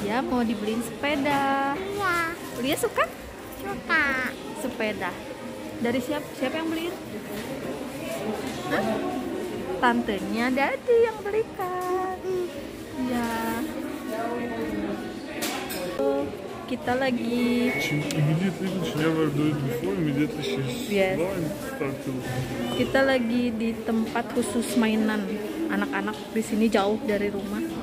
Ulia mau dibeliin sepeda. Iya, Ulia suka suka. sepeda. Dari siapa? Siapa yang beliin? Hah? Tantenya Dadi yang belikan. Iya. Oh, kita lagi Yes. kita lagi di tempat khusus mainan anak-anak di sini jauh dari rumah.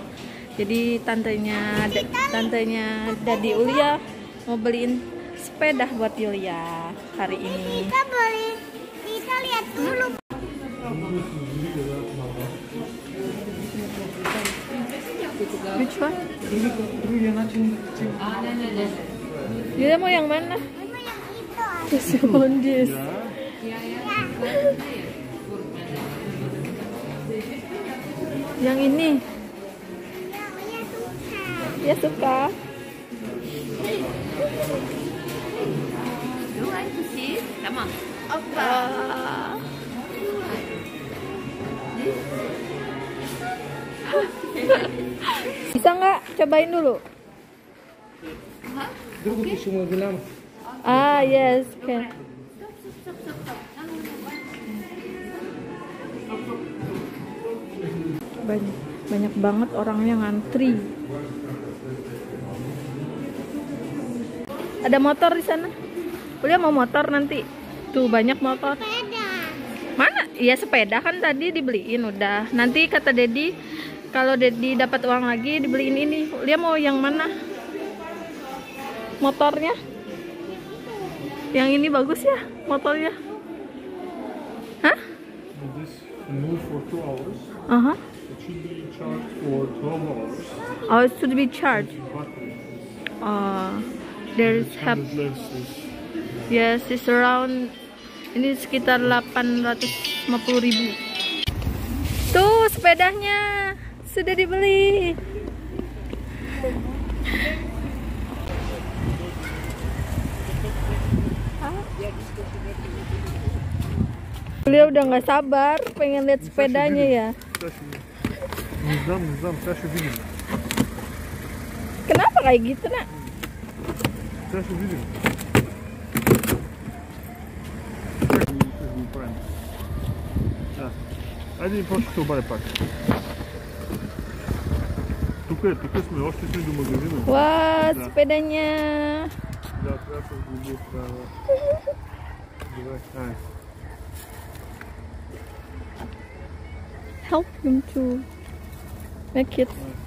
Jadi tantenya tantenya Dadi Ulia mau beliin sepeda buat Yulia hari ini. Kita boleh, kita lihat dulu. Which one? Yulia mau yang mana? Mama yang itu ada. This one, this. Yang ini, Ya, ya ya suka. You want to see? Come on. Ah. Bisa nggak? Cobain dulu. Ah yes, can. Banyak, banyak banget orangnya ngantri. Ada motor di sana. Kuliah mau motor nanti. Tuh banyak motor. Sepeda. Mana? Iya sepeda kan tadi dibeliin udah. Nanti kata Dedi kalau Dedi dapat uang lagi dibeliin ini. Dia mau yang mana? Motornya? Yang ini bagus ya motornya? Hah? This move for two hours. Aha. It should be charged for 12 hours. Oh, it should be charged. Uh, there's have yes it's around ini sekitar 850 ribu. Tuh sepedanya sudah dibeli. Beliau udah nggak sabar pengen lihat sepedanya ya. Kenapa kayak gitu nak? Sasha видим. Айде просто ще обаде пак. Тук е, тук сме, още сме до магазина. Wah Да. sepedanya. Да, трябва да се сглоби от това. Добре, ай. Help him to make it. Мисля,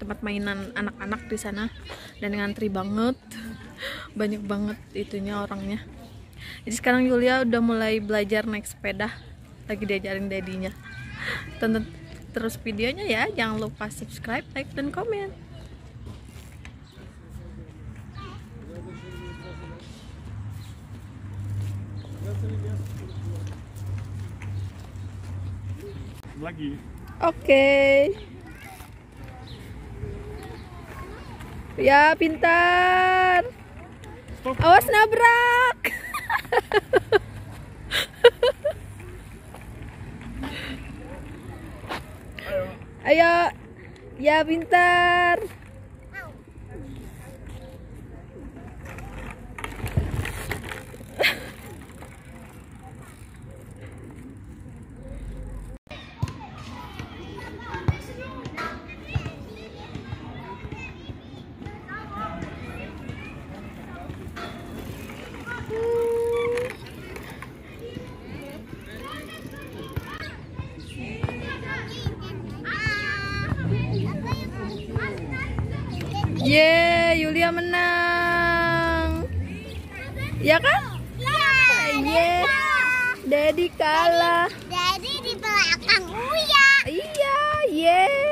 tempat mainan anak-anak di sana. Dan ngantri banget. Banyak banget itunya orangnya. Jadi sekarang Yulia udah mulai belajar naik sepeda. Lagi diajarin dedinya tonton terus videonya ya. Jangan lupa subscribe like dan komen. Lagi. Oke. Ya, pintar. Stop. Awas nabrak. Ayo. Ya, pintar. Ye, Yulia menang. Ya kan? Iya. Ye. Dedi kalah. Jadi di belakang Uya. Iya, ye.